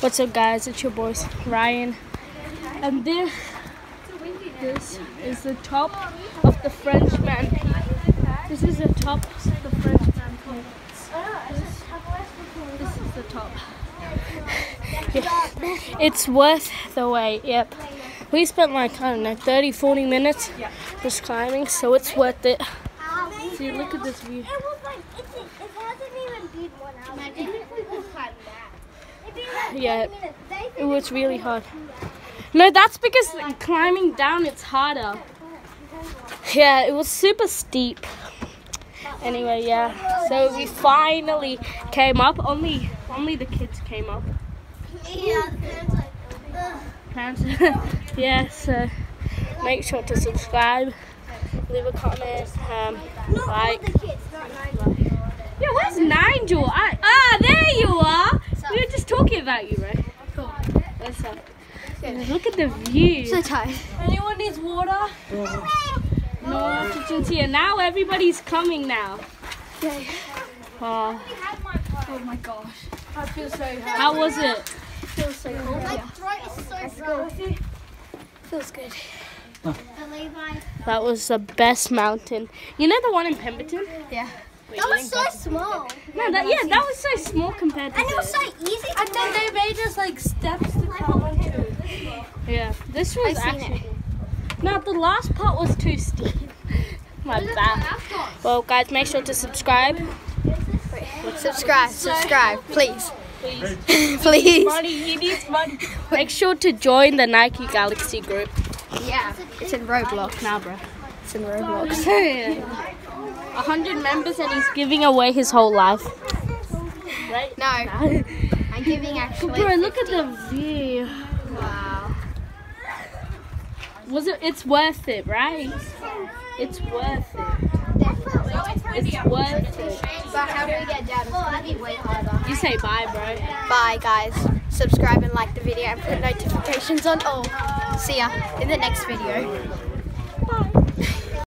What's up, guys? It's your boys, Ryan. And this, this is the top of the Frenchman. This is the top of the Frenchman. This, this is the top. Yeah. It's worth the wait, yep. We spent like, I don't know, 30, 40 minutes just climbing, so it's worth it. See, look at this view. It was like, it's, it hasn't even been one hour. Imagine if we could climb that. Like Yeah, 20 it was really hard. No, that's because climbing down it's harder. Yeah, it was super steep. Anyway, yeah. So we finally came up. Only, only the kids came up. Yeah, it's like. Parents. yeah. So make sure to subscribe, leave a comment, um, like. all the kids, not nine. Yeah, where's Nigel? I, ah, there you are. We were just talking about you, right? Cool. What's up? Look at the view. So tired. Anyone needs water? No oxygen's here. Now everybody's coming now. Oh, Oh my gosh. I feel so happy. how was it? feels so cold My throat is so dry. Feels good. The That was the best mountain. You know the one in Pemberton? Yeah. That was so small. No, that yeah, that was so small compared to And it was so easy to And then they made us like steps to come onto. Yeah, this was I've seen actually. No, the last part was too steep. My bad. Well, guys, make sure to subscribe. Subscribe, subscribe, please. Please. Please. Money, he needs money. Make sure to join the Nike Galaxy group. Yeah. It's in Roblox. Now, bro. It's in Roblox. A hundred members and he's giving away his whole life. Right? No. I'm giving actually. Bro, look at the view. Wow. Was it? It's worth it, right? It's worth it. It's worth it. But how do we get down? It's gonna be way harder. You say bye, bro. Bye, guys. Subscribe and like the video and put notifications on all. See ya in the next video. Bye.